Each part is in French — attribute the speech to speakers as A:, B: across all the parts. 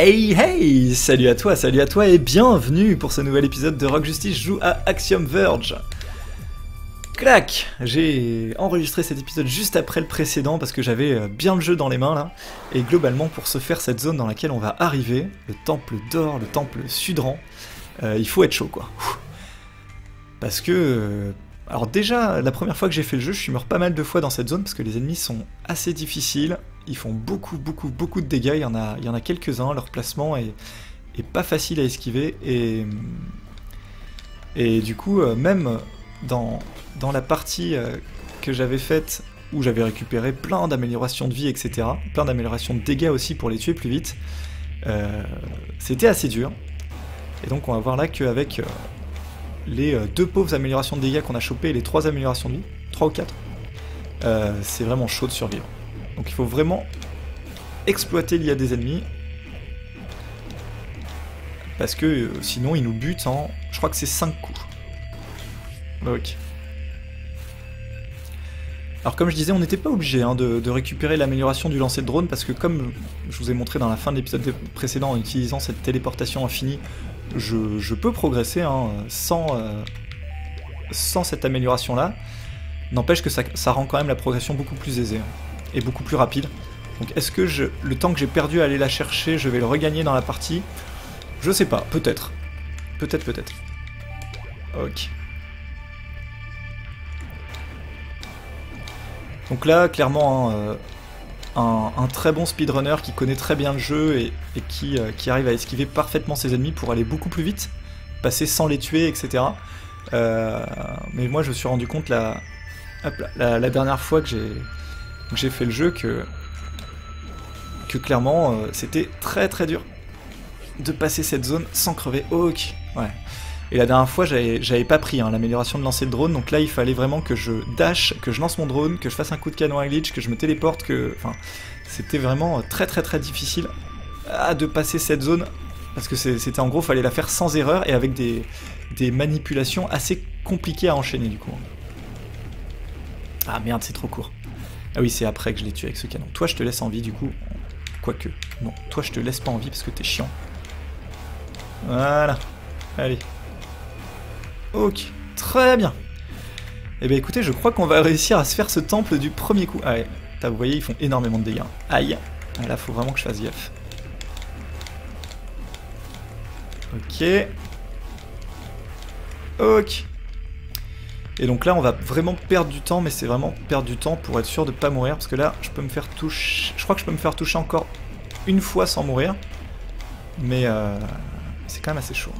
A: Hey hey Salut à toi, salut à toi et bienvenue pour ce nouvel épisode de Rock Justice joue à Axiom Verge. Clac J'ai enregistré cet épisode juste après le précédent parce que j'avais euh, bien le jeu dans les mains là. Et globalement pour se faire cette zone dans laquelle on va arriver, le temple d'or, le temple Sudran, euh, il faut être chaud quoi. Parce que... alors déjà, la première fois que j'ai fait le jeu, je suis mort pas mal de fois dans cette zone parce que les ennemis sont assez difficiles. Ils font beaucoup, beaucoup, beaucoup de dégâts. Il y en a, quelques-uns. Leur placement est, pas facile à esquiver. Et, du coup, euh, même dans, la partie euh, que j'avais faite où j'avais récupéré plein d'améliorations de vie, etc., plein d'améliorations de dégâts aussi pour les tuer plus vite, euh, c'était assez dur. Et donc on va voir là qu'avec les euh, deux pauvres améliorations de dégâts qu'on a chopées et les trois améliorations de vie, trois ou quatre, euh, c'est vraiment chaud de survivre. Donc il faut vraiment exploiter l'IA des ennemis. Parce que euh, sinon ils nous butent en... Je crois que c'est 5 coups. Ok. Alors comme je disais, on n'était pas obligé hein, de, de récupérer l'amélioration du lancer de drone parce que comme je vous ai montré dans la fin de l'épisode précédent en utilisant cette téléportation infinie, je, peux progresser hein, sans, euh, sans cette amélioration là. N'empêche que ça, ça rend quand même la progression beaucoup plus aisée hein, et beaucoup plus rapide. Donc est-ce que je, le temps que j'ai perdu à aller la chercher, je vais le regagner dans la partie? Je sais pas, peut-être. Peut-être, peut-être. Ok. Donc là, clairement, hein, euh, un, très bon speedrunner qui connaît très bien le jeu et, euh, qui arrive à esquiver parfaitement ses ennemis pour aller beaucoup plus vite, passer sans les tuer, etc. Euh, mais moi, je me suis rendu compte la, dernière fois que j'ai fait le jeu que, que clairement, euh, c'était très très dur de passer cette zone sans crever. Ok, ouais. Et la dernière fois, j'avais pas pris hein, l'amélioration de lancer de drone, donc là, il fallait vraiment que je dash, que je lance mon drone, que je fasse un coup de canon à glitch, que je me téléporte, que... Enfin, c'était vraiment très très très difficile ah, de passer cette zone, parce que c'était en gros, fallait la faire sans erreur et avec des, des manipulations assez compliquées à enchaîner, du coup. Ah merde, c'est trop court. Ah oui, c'est après que je l'ai tué avec ce canon. Toi, je te laisse en vie, du coup. Quoique. Non, toi, je te laisse pas en vie parce que t'es chiant. Voilà. Allez. Ok, très bien. Eh bien écoutez, je crois qu'on va réussir à se faire ce temple du premier coup. Ah ouais, vous voyez, ils font énormément de dégâts. Aïe. Ah, Là, faut vraiment que je fasse gaffe. Ok. Ok. Et donc là, on va vraiment perdre du temps, mais c'est vraiment perdre du temps pour être sûr de pas mourir, parce que là, je peux me faire toucher... Je crois que je peux me faire toucher encore une fois sans mourir. Mais euh, c'est quand même assez chaud.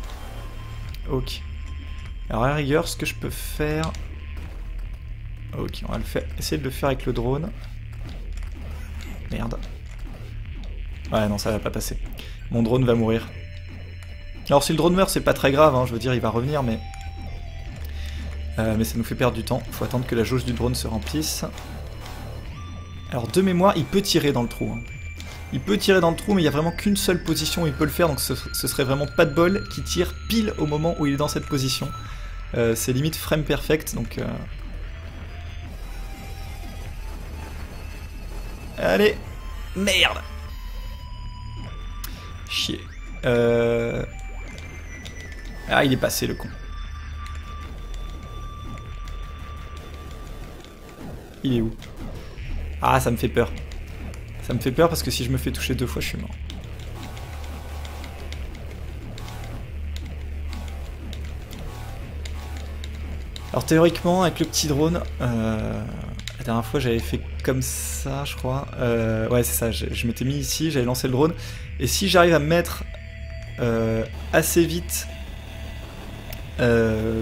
A: Ok. Alors à rigueur, ce que je peux faire... Ok, on va le faire. essayer de le faire avec le drone. Merde. Ouais, non, ça va pas passer. Mon drone va mourir. Alors si le drone meurt, c'est pas très grave, hein, je veux dire, il va revenir, mais... Euh, mais ça nous fait perdre du temps. Faut attendre que la jauge du drone se remplisse. Alors de mémoire, il peut tirer dans le trou. hein. Il peut tirer dans le trou, mais il y a vraiment qu'une seule position où il peut le faire, donc ce, ce serait vraiment pas de bol qui tire pile au moment où il est dans cette position. Euh, c'est limite frame perfect, donc... euh, Allez Merde Chier. Euh... Ah, il est passé, le con. Il est où? Ah, ça me fait peur. Ça me fait peur parce que si je me fais toucher deux fois, je suis mort. Alors théoriquement, avec le petit drone, euh, la dernière fois j'avais fait comme ça, je crois. Euh, ouais, c'est ça, je, m'étais mis ici, j'avais lancé le drone. Et si j'arrive à me mettre euh, assez vite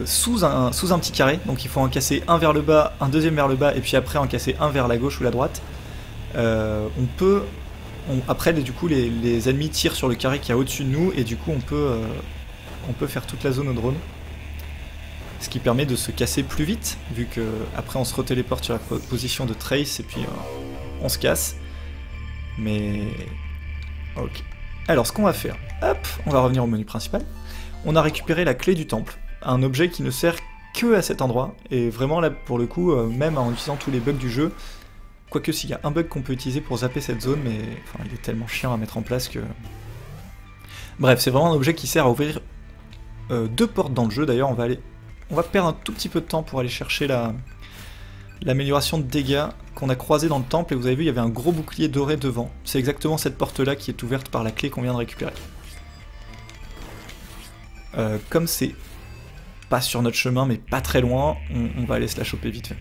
A: sous, un, sous un petit carré, donc il faut en casser un vers le bas, un deuxième vers le bas, et puis après en casser un vers la gauche ou la droite, on peut... après, du coup, les, les ennemis tirent sur le carré qui est au-dessus de nous, et du coup, on peut, on peut faire toute la zone au drone. Ce qui permet de se casser plus vite, vu que après on se retéléporte sur la po- position de Trace et puis euh, on se casse. Mais. Ok. Alors ce qu'on va faire, hop, on va revenir au menu principal. On a récupéré la clé du temple, un objet qui ne sert que à cet endroit. Et vraiment là, pour le coup, euh, même en utilisant tous les bugs du jeu, quoique s'il y a un bug qu'on peut utiliser pour zapper cette zone, mais il est tellement chiant à mettre en place que Bref, c'est vraiment un objet qui sert à ouvrir euh, deux portes dans le jeu. D'ailleurs, on va aller, on va perdre un tout petit peu de temps pour aller chercher la l'amélioration de dégâts qu'on a croisé dans le temple. Et vous avez vu, il y avait un gros bouclier doré devant. C'est exactement cette porte-là qui est ouverte par la clé qu'on vient de récupérer. Euh, comme c'est pas sur notre chemin, mais pas très loin, on, va aller se la choper vite fait.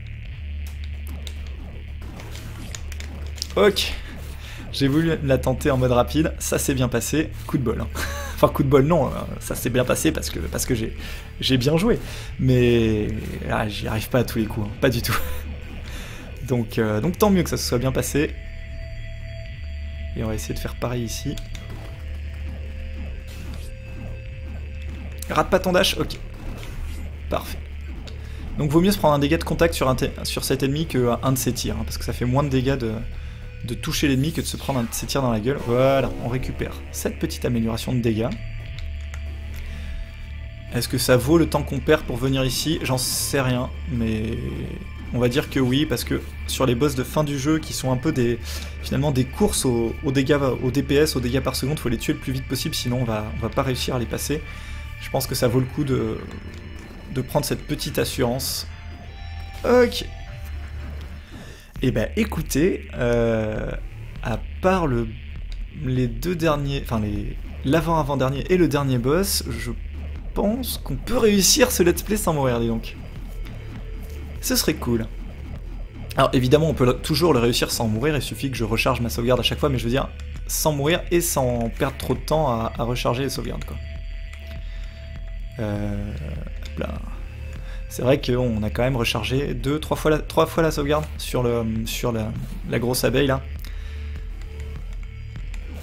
A: Ok. J'ai voulu la tenter en mode rapide, ça s'est bien passé, coup de bol. Hein. enfin, coup de bol, non, hein. ça s'est bien passé parce que, parce que j'ai bien joué. Mais ah, j'y arrive pas à tous les coups, hein. pas du tout. donc, euh, donc tant mieux que ça se soit bien passé. Et on va essayer de faire pareil ici. Rate pas ton dash, ok. Parfait. Donc vaut mieux se prendre un dégât de contact sur, un sur cet ennemi qu'un de ses tirs, parce que ça fait moins de dégâts de, de toucher l'ennemi que de se prendre un de ses tirs dans la gueule. Voilà, on récupère cette petite amélioration de dégâts. Est-ce que ça vaut le temps qu'on perd pour venir ici? J'en sais rien, mais on va dire que oui, parce que sur les boss de fin du jeu, qui sont un peu des finalement des courses aux, dégâts, au DPS, aux dégâts par seconde, faut les tuer le plus vite possible, sinon on va, on va pas réussir à les passer. Je pense que ça vaut le coup de, de prendre cette petite assurance. Ok. Eh ben écoutez, euh, à part le, les deux derniers, enfin les l'avant-avant-dernier et le dernier boss, je pense qu'on peut réussir ce let's play sans mourir, dis donc. Ce serait cool. Alors évidemment, on peut toujours le réussir sans mourir, il suffit que je recharge ma sauvegarde à chaque fois, mais je veux dire, sans mourir et sans perdre trop de temps à, à recharger les sauvegardes, quoi. Euh, c'est vrai qu'on a quand même rechargé deux, trois fois la, trois fois la sauvegarde sur, la, grosse abeille là.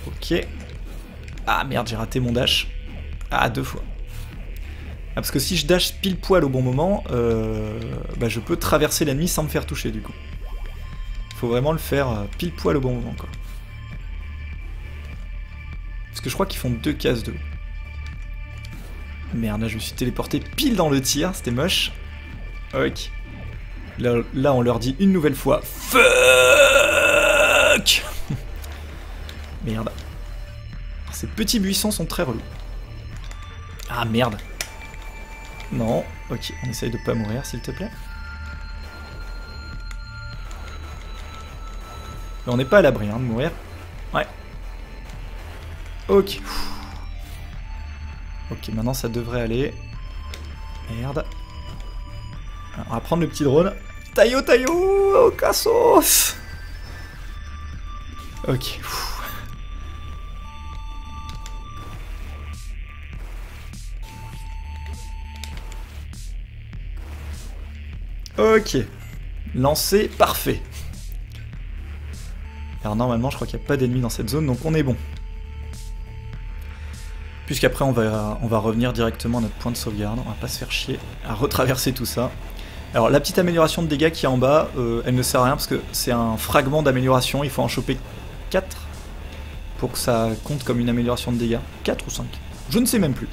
A: Ok. Ah merde, j'ai raté mon dash. Ah, deux fois. Ah, parce que si je dash pile poil au bon moment, euh, bah, je peux traverser l'ennemi sans me faire toucher du coup. Faut vraiment le faire euh, pile poil au bon moment quoi. Parce que je crois qu'ils font deux cases de Merde, là je me suis téléporté pile dans le tir, c'était moche. Ok. Là, on leur dit une nouvelle fois Fuck Merde. Ces petits buissons sont très relous. Ah merde. Non, ok, on essaye de pas mourir s'il te plaît. Mais on n'est pas à l'abri hein, de mourir. Ouais. Ok. Ok, maintenant ça devrait aller. Merde. On va prendre le petit drone. Tayo Tayo Cassos Ok. Ok. Lancé, parfait. Alors normalement, je crois qu'il n'y a pas d'ennemis dans cette zone, donc on est bon. Puisqu'après on va, on va revenir directement à notre point de sauvegarde, on va pas se faire chier à retraverser tout ça. Alors la petite amélioration de dégâts qui est en bas, euh, elle ne sert à rien parce que c'est un fragment d'amélioration, il faut en choper 4 pour que ça compte comme une amélioration de dégâts. 4 ou 5 Je ne sais même plus.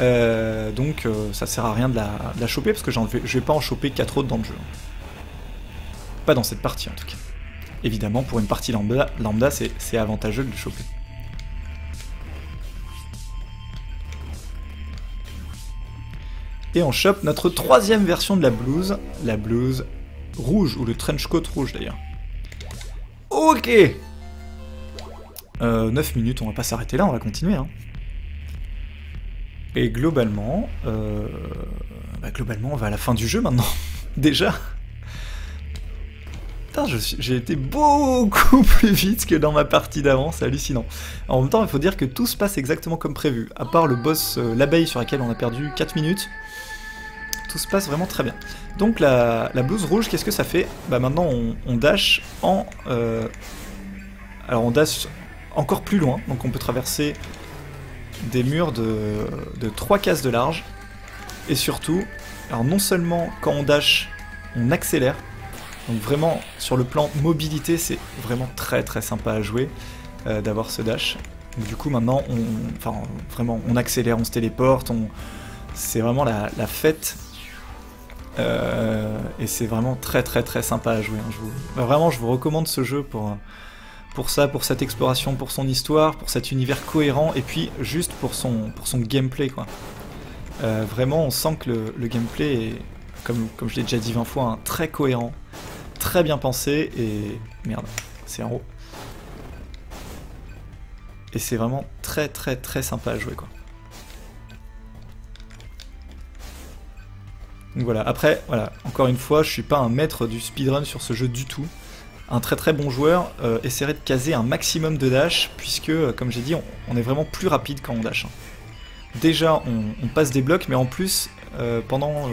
A: Euh, donc euh, ça sert à rien de la, choper parce que vais, je vais pas en choper 4 autres dans le jeu. Pas dans cette partie en tout cas. Évidemment pour une partie lambda, lambda c'est avantageux de le choper. Et on chope notre troisième version de la blouse, la blouse rouge, ou le trench coat rouge d'ailleurs. Ok 9 euh, minutes, on va pas s'arrêter là, on va continuer. Hein. Et globalement, euh, bah, globalement, on va à la fin du jeu maintenant. Déjà. J'ai été beaucoup plus vite que dans ma partie d'avant, c'est hallucinant. En même temps, il faut dire que tout se passe exactement comme prévu. À part le boss, euh, l'abeille sur laquelle on a perdu 4 minutes, tout se passe vraiment très bien. Donc la, blouse rouge, qu'est-ce que ça fait? Bah maintenant on, dash en... Euh, alors on dash encore plus loin, donc on peut traverser des murs de, de 3 cases de large. Et surtout, alors non seulement quand on dash, on accélère, donc vraiment sur le plan mobilité, c'est vraiment très très sympa à jouer euh, d'avoir ce dash. du coup maintenant, on, enfin vraiment, on accélère, on se téléporte, c'est vraiment la, fête euh, et c'est vraiment très très très sympa à jouer. Hein. Bah, vraiment, je vous recommande ce jeu pour, pour ça, pour cette exploration, pour son histoire, pour cet univers cohérent, et puis juste pour son, pour son gameplay quoi. Euh, vraiment, on sent que le, gameplay est, comme, comme je l'ai déjà dit 20 fois, hein, très cohérent, très bien pensé, et merde, c'est un haut. Et c'est vraiment très très très sympa à jouer quoi. Donc voilà, après, voilà, encore une fois, je suis pas un maître du speedrun sur ce jeu du tout un très très bon joueur euh, essaierait de caser un maximum de dash, puisque, euh, comme j'ai dit, on, est vraiment plus rapide quand on dash. Hein. Déjà, on, passe des blocs, mais en plus, euh, pendant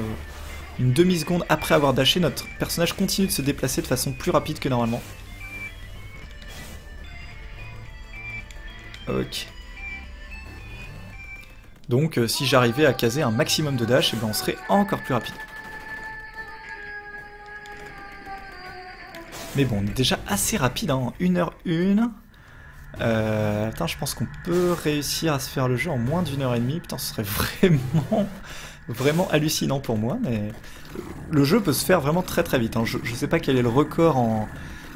A: une demi-seconde après avoir dashé, notre personnage continue de se déplacer de façon plus rapide que normalement. Ok. Donc, si j'arrivais à caser un maximum de dash, eh ben, on serait encore plus rapide. Mais bon, déjà assez rapide, hein, 1h1. Euh, attends, je pense qu'on peut réussir à se faire le jeu en moins d'une heure et demie. Putain, ce serait vraiment, vraiment hallucinant pour moi. Mais le jeu peut se faire vraiment très très vite. Hein. Je, sais pas quel est le record en,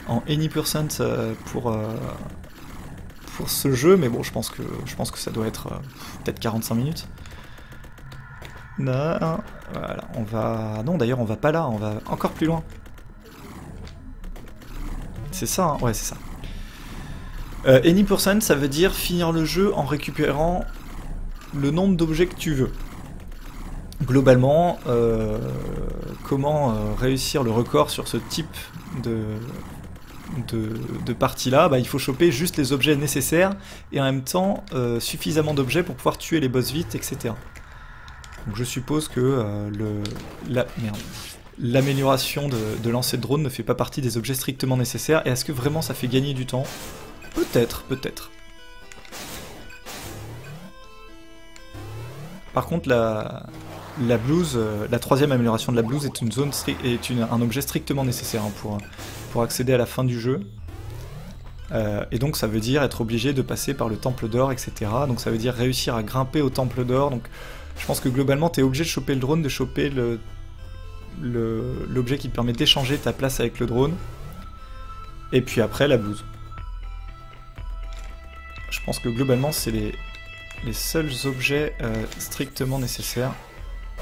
A: en any percent euh, pour, euh, pour ce jeu, mais bon, je pense que, je pense que ça doit être peut-être 45 minutes. Non, voilà, on va... Non, d'ailleurs, on va pas là, on va encore plus loin. C'est ça, hein ouais, c'est ça. Euh, any percent, ça veut dire finir le jeu en récupérant le nombre d'objets que tu veux. Globalement, euh, comment euh, réussir le record sur ce type de, de, partie-là? Bah, Il faut choper juste les objets nécessaires et en même temps euh, suffisamment d'objets pour pouvoir tuer les boss vite, etc. Donc je suppose que. L'amélioration de, lancer de drone ne fait pas partie des objets strictement nécessaires, et est-ce que vraiment ça fait gagner du temps? Peut-être, peut-être. Par contre, la, la blouse, euh, la troisième amélioration de la blouse est, un objet strictement nécessaire hein, pour, accéder à la fin du jeu. Euh, et donc ça veut dire être obligé de passer par le temple d'or, etc. Donc ça veut dire réussir à grimper au temple d'or. Donc je pense que globalement tu es obligé de choper le drone, de choper l'objet qui te permet d'échanger ta place avec le drone. Et puis après, la blouse. Je pense que globalement, c'est les, les seuls objets euh, strictement nécessaires.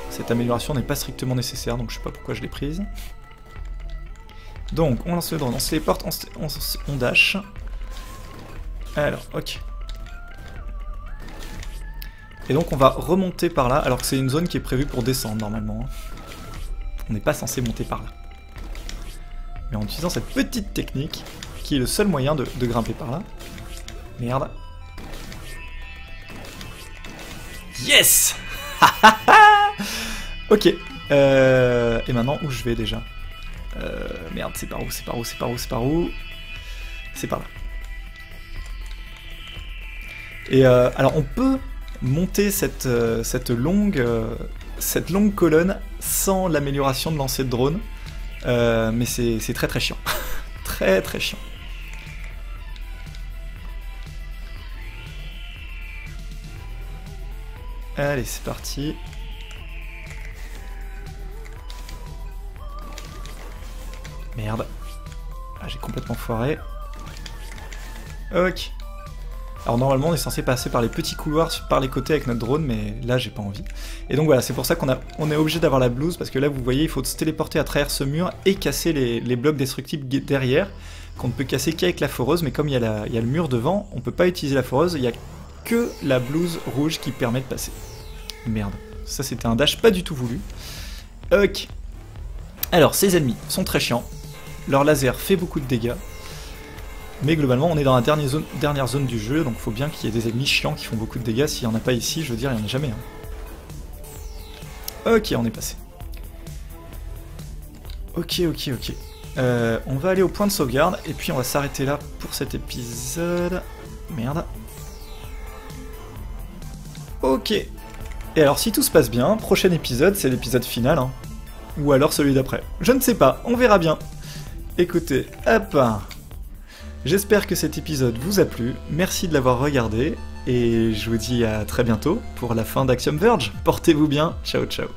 A: Cette amélioration n'est pas strictement nécessaire, donc je sais pas pourquoi je l'ai prise. Donc, on lance le drone, on se téléporte, on, on dash. Alors, ok. Et donc on va remonter par là, alors que c'est une zone qui est prévue pour descendre normalement. Hein. On n'est pas censé monter par là. Mais en utilisant cette petite technique, qui est le seul moyen de, grimper par là. Merde. Yes Ok. Euh, et maintenant, où je vais déjà euh, Merde, c'est par où C'est par où C'est par où C'est par où C'est par là. Et euh, alors, on peut monter cette, cette longue cette longue colonne sans l'amélioration de lancer de drone. Euh, mais c'est très très chiant. très très chiant. Allez, c'est parti. J'ai complètement foiré. Ok. Alors normalement on est censé passer par les petits couloirs par les côtés avec notre drone, mais là j'ai pas envie. Et donc voilà, c'est pour ça qu'on on est obligé d'avoir la blouse, parce que là vous voyez, il faut se téléporter à travers ce mur et casser les, blocs destructibles derrière, qu'on ne peut casser qu'avec la foreuse, mais comme il y, a le mur devant, on peut pas utiliser la foreuse, il y a que la blouse rouge qui permet de passer. Merde, ça c'était un dash pas du tout voulu. Ok. Alors ces ennemis sont très chiants, leur laser fait beaucoup de dégâts, mais globalement, on est dans la dernière zone, du jeu, donc il faut bien qu'il y ait des ennemis chiants qui font beaucoup de dégâts. S'il n'y en a pas ici, je veux dire, il n'y en a jamais. Hein. Ok, on est passé. Ok, ok, ok. Euh, on va aller au point de sauvegarde, et puis on va s'arrêter là pour cet épisode. Merde. Ok. Et alors, si tout se passe bien, prochain épisode, c'est l'épisode final. Hein. Ou alors celui d'après. Je ne sais pas, on verra bien. Écoutez, hop. J'espère que cet épisode vous a plu, merci de l'avoir regardé, et je vous dis à très bientôt pour la fin d'Axiom Verge. Portez-vous bien, ciao ciao